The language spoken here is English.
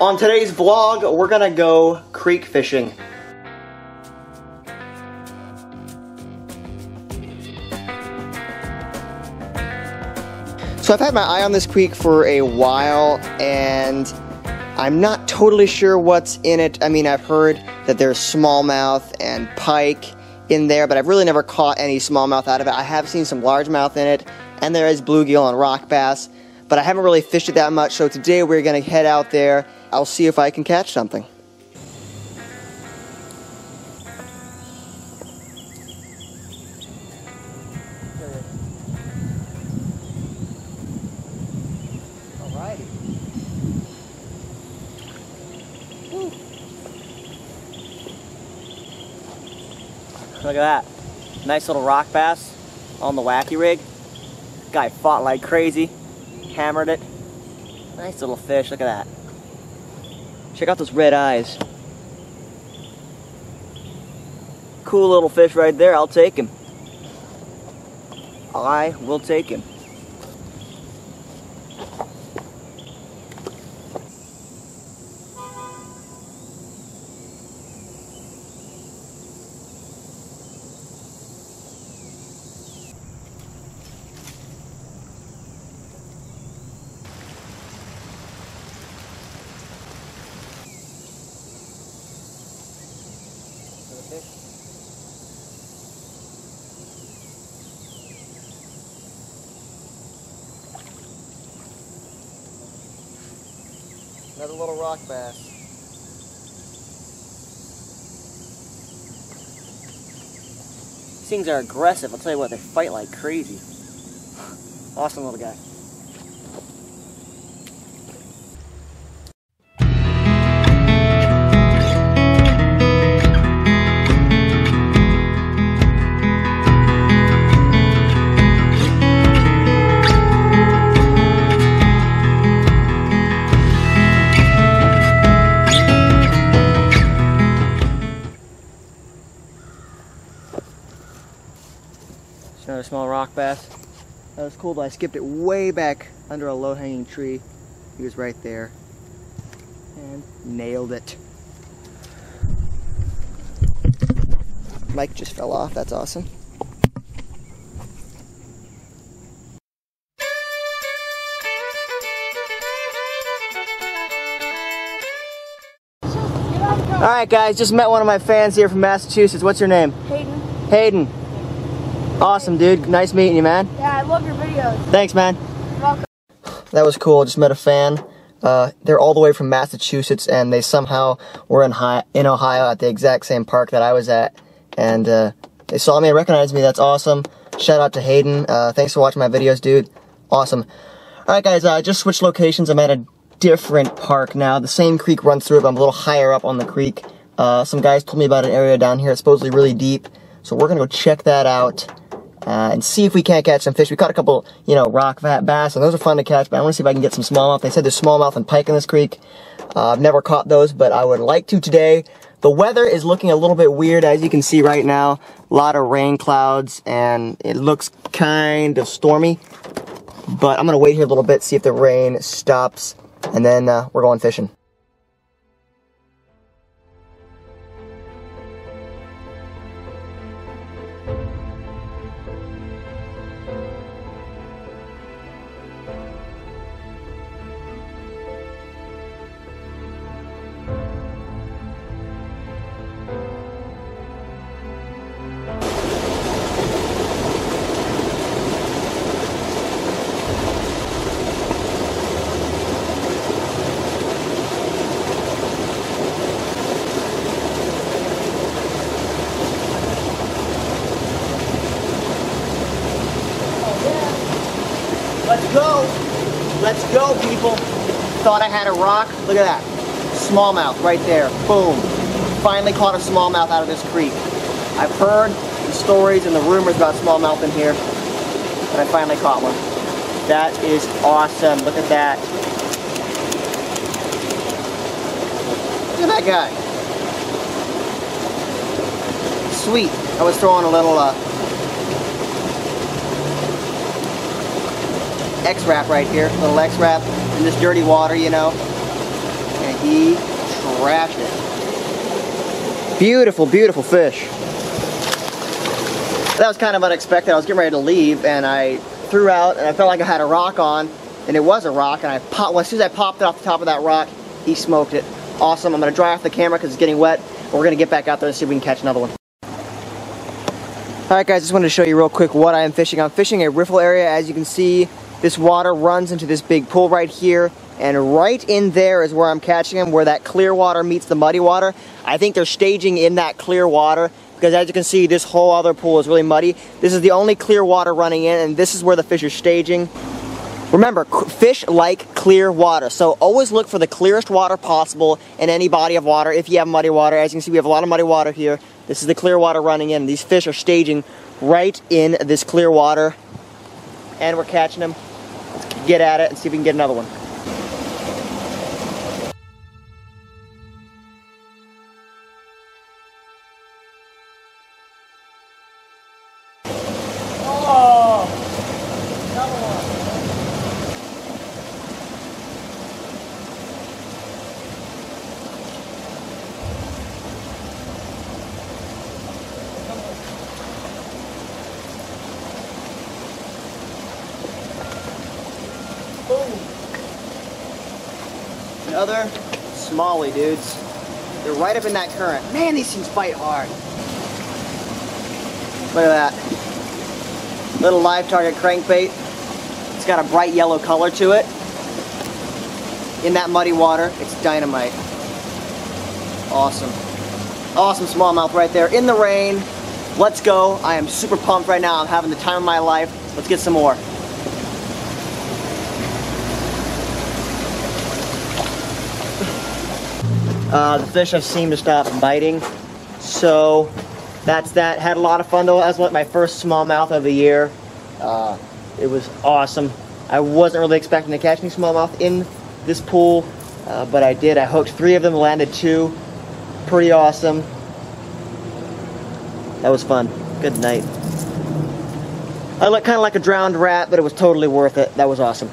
On today's vlog, we're gonna go creek fishing. So I've had my eye on this creek for a while and I'm not totally sure what's in it. I mean, I've heard that there's smallmouth and pike in there, but I've really never caught any smallmouth out of it. I have seen some largemouth in it, and there is bluegill and rock bass, but I haven't really fished it that much, so today we're gonna head out there. I'll see if I can catch something. Look at that. Nice little rock bass on the wacky rig. Guy fought like crazy. Hammered it. Nice little fish. Look at that. Check out those red eyes. Cool little fish right there. I'll take him. I will take him. Another little rock bass. These things are aggressive. I'll tell you what, they fight like crazy. Awesome little guy. Another small rock bass. That was cool, but I skipped it way back under a low-hanging tree. He was right there. And nailed it. Mike just fell off, that's awesome. Alright guys, just met one of my fans here from Massachusetts. What's your name? Hayden. Hayden. Awesome, dude. Nice meeting you, man. Yeah, I love your videos. Thanks, man. You're welcome. That was cool. Just met a fan. Uh, they're all the way from Massachusetts, and they somehow were in, Hi- in Ohio at the exact same park that I was at. And uh, they saw me and recognized me. That's awesome. Shout out to Hayden. Uh, thanks for watching my videos, dude. Awesome. All right, guys. I just switched locations. I'm at a different park now. The same creek runs through it, but I'm a little higher up on the creek. Uh, some guys told me about an area down here. It's supposedly really deep. So we're gonna go check that out uh, and see if we can't catch some fish. We caught a couple, you know, rock vat bass, and those are fun to catch. But I want to see if I can get some smallmouth. They said there's smallmouth and pike in this creek. Uh, I've never caught those, but I would like to today. The weather is looking a little bit weird, as you can see right now. A lot of rain clouds, and it looks kind of stormy. But I'm gonna wait here a little bit, see if the rain stops, and then uh, we're going fishing. Let's go. Let's go, people. Thought I had a rock. Look at that. Smallmouth right there. Boom. Finally caught a smallmouth out of this creek. I've heard the stories and the rumors about smallmouth in here, and I finally caught one. That is awesome. Look at that. Look at that guy. Sweet. I was throwing a little uh, X-Rap right here, little X-Rap in this dirty water, you know. And he trashed it. Beautiful, beautiful fish. That was kind of unexpected. I was getting ready to leave and I threw out and I felt like I had a rock on and it was a rock and I popped, well, as soon as I popped it off the top of that rock, he smoked it. Awesome. I'm going to dry off the camera because it's getting wet. We're to get back out there and see if we can catch another one. Alright guys, just wanted to show you real quick what I am fishing. I'm fishing a riffle area. As you can see, this water runs into this big pool right here. And right in there is where I'm catching them, where that clear water meets the muddy water. I think they're staging in that clear water because as you can see, this whole other pool is really muddy. This is the only clear water running in, and this is where the fish are staging. Remember, fish like clear water, so always look for the clearest water possible in any body of water if you have muddy water. As you can see, we have a lot of muddy water here. This is the clear water running in. These fish are staging right in this clear water, and we're catching them. Get at it and see if we can get another one. Another smallie, dudes. They're right up in that current. Man, these things fight hard. Look at that. Little live target crankbait. It's got a bright yellow color to it. In that muddy water, it's dynamite. Awesome. Awesome smallmouth right there in the rain. Let's go. I am super pumped right now. I'm having the time of my life. Let's get some more. Uh, the fish have seemed to stop biting. So that's that. Had a lot of fun though. That was like my first smallmouth of the year. Uh, it was awesome. I wasn't really expecting to catch any smallmouth in this pool, uh, but I did. I hooked three of them, landed two. Pretty awesome. That was fun. Good night. I look kind of like a drowned rat, but it was totally worth it. That was awesome.